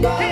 Bye.